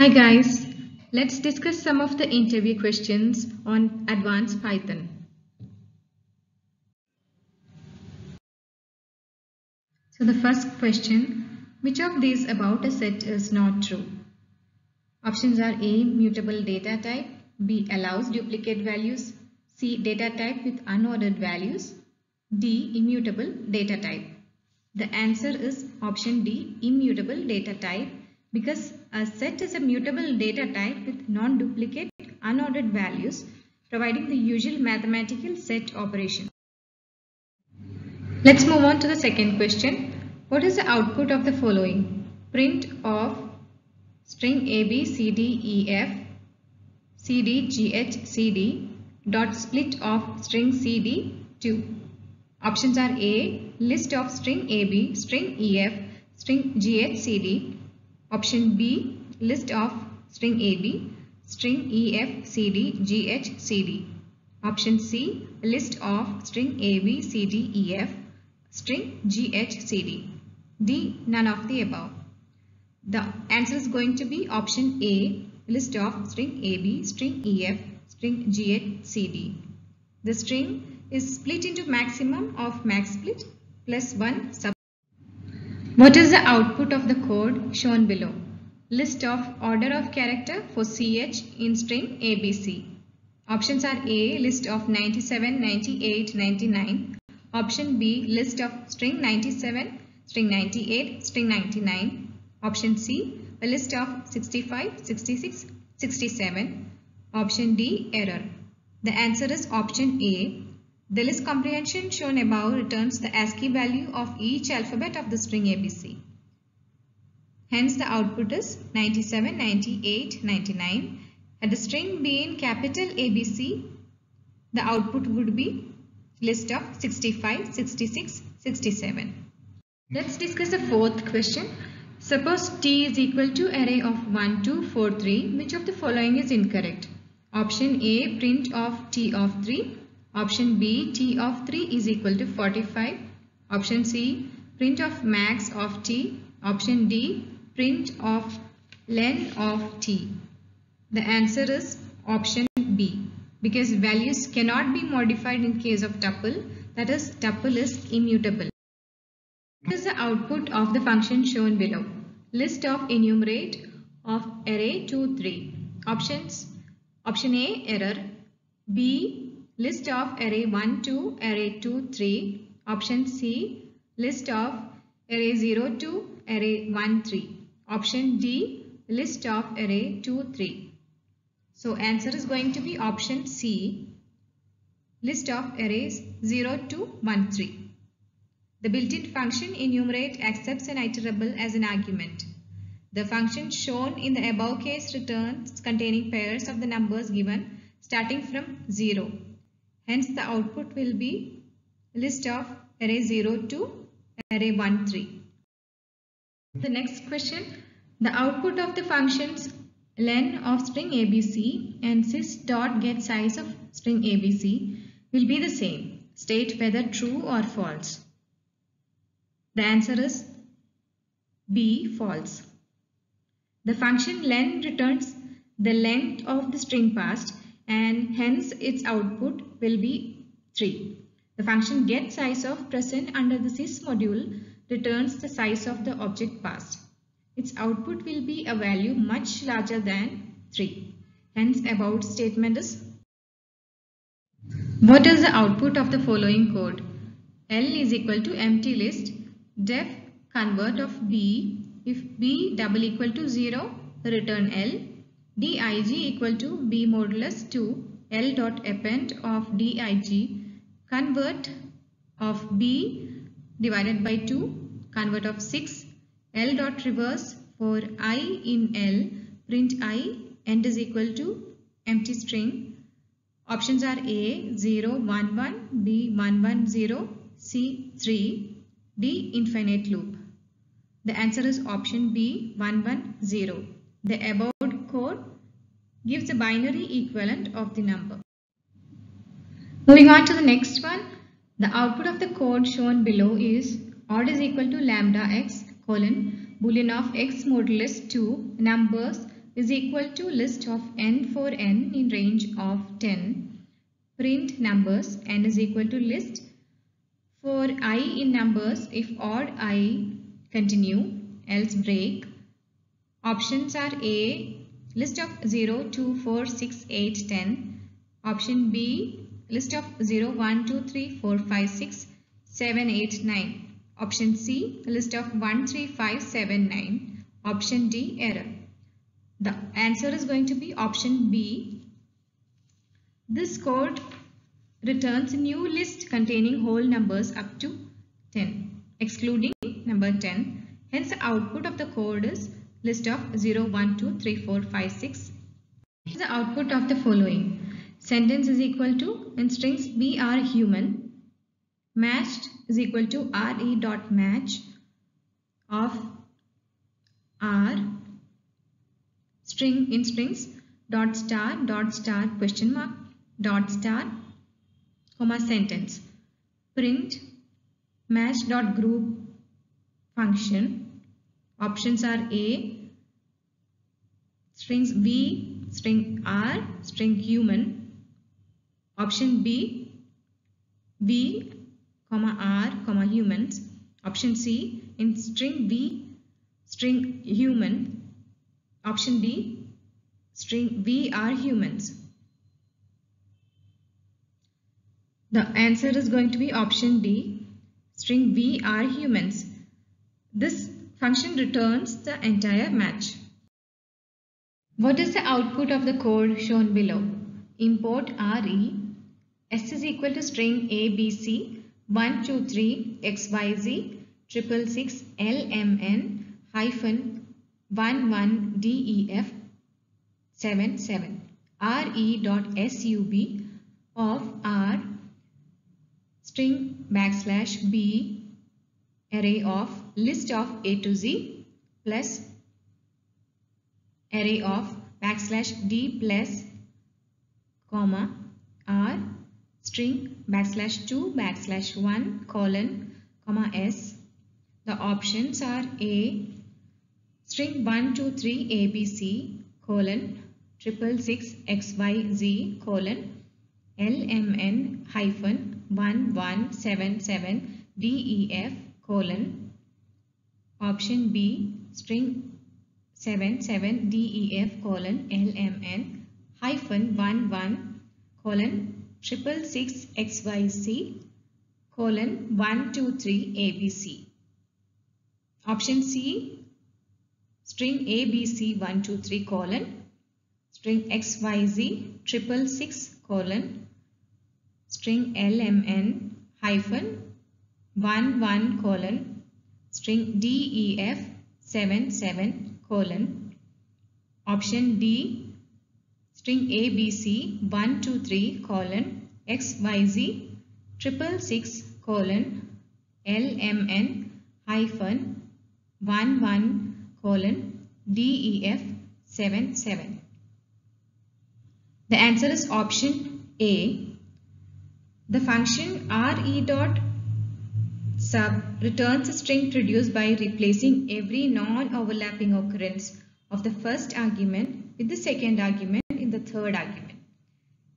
Hi guys, let's discuss some of the interview questions on advanced Python. So the first question, which of these about a set is not true? Options are A. Mutable data type, B. Allows duplicate values, C. Data type with unordered values, D. Immutable data type. The answer is option D. Immutable data type because a set is a mutable data type with non-duplicate unordered values providing the usual mathematical set operation. Let's move on to the second question. What is the output of the following? Print of string A, B, C, D, E, F, C, D, G, H, C, D dot split of string C, D 2. Options are A. List of string A, B, string E, F, string G, H, C, D Option B list of string AB, string EF, CD, GH, CD. Option C list of string AB, CD, EF, string GH, CD. D none of the above. The answer is going to be option A list of string AB, string EF, string GH, CD. The string is split into maximum of max split plus 1 sub what is the output of the code shown below? List of order of character for CH in string ABC. Options are A. List of 97, 98, 99. Option B. List of string 97, string 98, string 99. Option C. A list of 65, 66, 67. Option D. Error. The answer is option A. The list comprehension shown above returns the ASCII value of each alphabet of the string ABC. Hence the output is 97, 98, 99. Had the string been capital ABC, the output would be list of 65, 66, 67. Let's discuss the fourth question. Suppose T is equal to array of 1, 2, 4, 3. Which of the following is incorrect? Option A print of T of 3 Option B, T of 3 is equal to 45. Option C, print of max of T. Option D, print of len of T. The answer is option B because values cannot be modified in case of tuple that is tuple is immutable. What is the output of the function shown below? List of enumerate of array 2, 3. Options Option A error B List of array 1, 2, array 2, 3. Option C. List of array 0, 2, array 1, 3. Option D. List of array 2, 3. So answer is going to be option C. List of arrays 0, 2, 1, 3. The built-in function enumerate accepts an iterable as an argument. The function shown in the above case returns containing pairs of the numbers given starting from 0. Hence the output will be list of array 0 to array 1 3. The next question the output of the functions len of string abc and sys dot get size of string abc will be the same. State whether true or false. The answer is B false. The function len returns the length of the string passed and hence its output will be 3. The function get size of present under the sys module returns the size of the object passed. Its output will be a value much larger than 3. Hence about statement is What is the output of the following code? L is equal to empty list def convert of B if B double equal to 0 return L dig equal to b modulus 2 L dot append of dig convert of b divided by 2 convert of 6 L dot reverse for i in L print i end is equal to empty string. Options are A 0 1 1 B 1 1 0 C 3 D infinite loop. The answer is option B 1 1 0 the above code gives the binary equivalent of the number. Moving on to the next one, the output of the code shown below is odd is equal to lambda x colon boolean of x modulus 2 numbers is equal to list of n for n in range of 10. Print numbers n is equal to list for i in numbers if odd i continue else break. Options are A list of 0, 2, 4, 6, 8, 10. Option B list of 0, 1, 2, 3, 4, 5, 6, 7, 8, 9. Option C list of 1, 3, 5, 7, 9. Option D error. The answer is going to be option B. This code returns new list containing whole numbers up to 10 excluding number 10. Hence the output of the code is list of 0, 1, 2, 3, 4, 5, 6. The output of the following. Sentence is equal to in strings we are human. Matched is equal to re dot match of r string in strings dot star dot star question mark dot star comma sentence print match dot group function options are a strings v string r string human. Option b v comma r comma humans. Option c in string v string human. Option d string v are humans. The answer is going to be option d. String v are humans. This function returns the entire match. What is the output of the code shown below? Import re s is equal to string abc 1, 2, 3, XYZ, triple six LMN hyphen 1, 1, DEF 7, 7. RE dot SUB of R string backslash B array of list of A to Z plus array of backslash D plus comma R string backslash 2 backslash 1 colon comma s. The options are A string 1 2 3 ABC colon triple six XYZ colon LMN hyphen 1177 DEF colon option B string 77 DEF colon LMN hyphen 11 colon triple six XYZ colon 123 ABC. Option C string ABC 123 colon string XYZ triple six colon string LMN hyphen 11 colon string DEF 77 colon option D string ABC 123 colon XYZ triple six colon LMN hyphen 11 colon DEF 77. The answer is option A. The function re dot sub returns a string produced by replacing every non-overlapping occurrence of the first argument with the second argument in the third argument.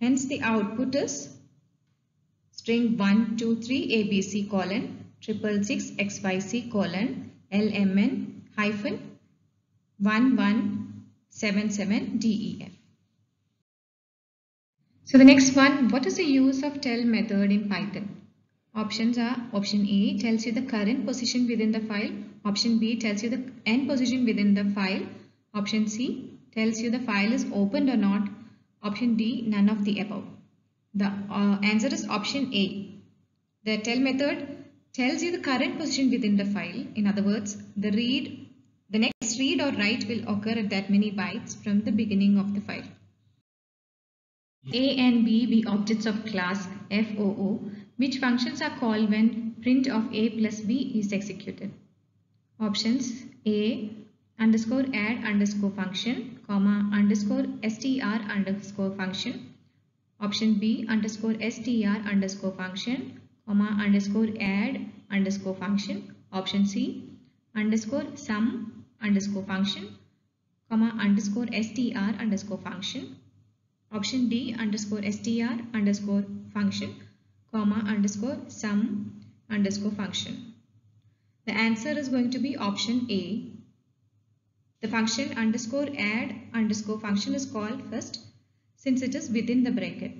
Hence the output is string 1, 2, 3 ABC colon 666 XYC colon LMN hyphen 1177 DEF. So the next one, what is the use of tell method in Python? Options are option A tells you the current position within the file. Option B tells you the end position within the file. Option C tells you the file is opened or not. Option D, none of the above. The uh, answer is option A. The tell method tells you the current position within the file. In other words, the read, the next read or write will occur at that many bytes from the beginning of the file. A and B be objects of class FOO, which functions are called when print of A plus B is executed. Options A underscore add underscore function comma underscore str underscore function option b underscore str underscore function comma underscore add underscore function option c underscore sum underscore function comma underscore str underscore function. Option D underscore str underscore function comma underscore sum underscore function. The answer is going to be option A. The function underscore add underscore function is called first since it is within the bracket.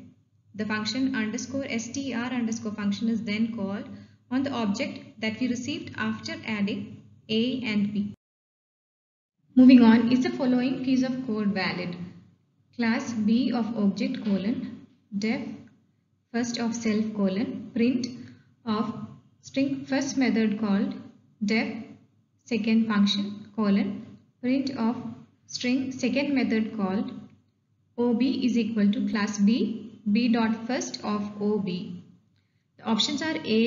The function underscore str underscore function is then called on the object that we received after adding A and B. Moving on, is the following piece of code valid? Class B of object colon def first of self colon print of string first method called def second function colon print of string second method called ob is equal to class B b dot first of ob. The options are A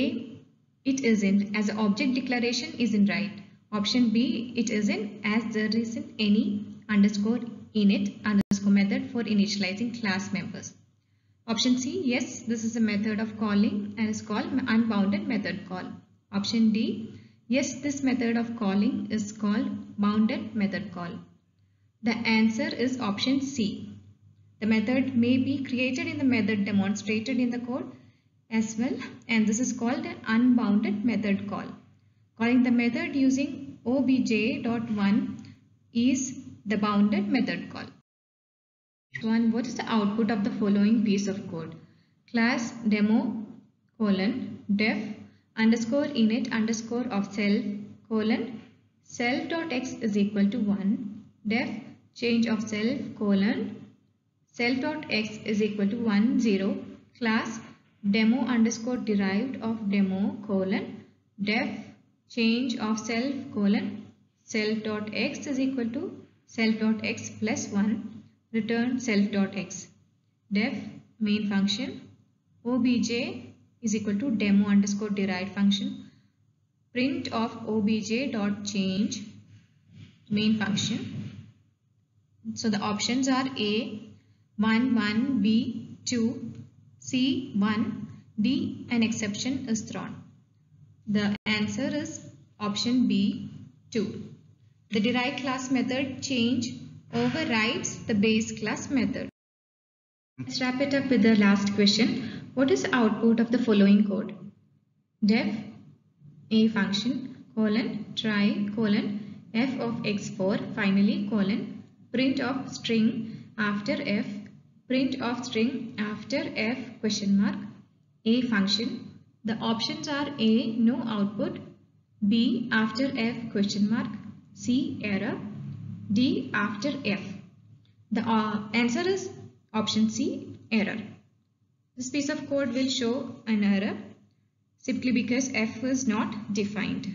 it isn't as object declaration isn't right. Option B it isn't as there isn't any underscore init underscore method for initializing class members. Option C yes this is a method of calling and is called unbounded method call. Option D Yes, this method of calling is called bounded method call. The answer is option C. The method may be created in the method demonstrated in the code as well and this is called an unbounded method call. Calling the method using obj.1 is the bounded method call. One, what is the output of the following piece of code? Class demo colon def underscore init underscore of self colon self dot x is equal to 1 def change of self colon self dot x is equal to 1 0 class demo underscore derived of demo colon def change of self colon self dot x is equal to self dot x plus 1 return self dot x. Def main function obj is equal to demo underscore derived function. Print of obj dot change main function. So the options are a 1 1 b 2 c 1 d an exception is thrown the answer is option b 2 the derived class method change overrides the base class method. Let's wrap it up with the last question. What is the output of the following code? def a function colon try colon f of x4 finally colon print of string after f print of string after f question mark. A function. The options are a no output. B after f question mark. C error d after f the uh, answer is option c error this piece of code will show an error simply because f is not defined.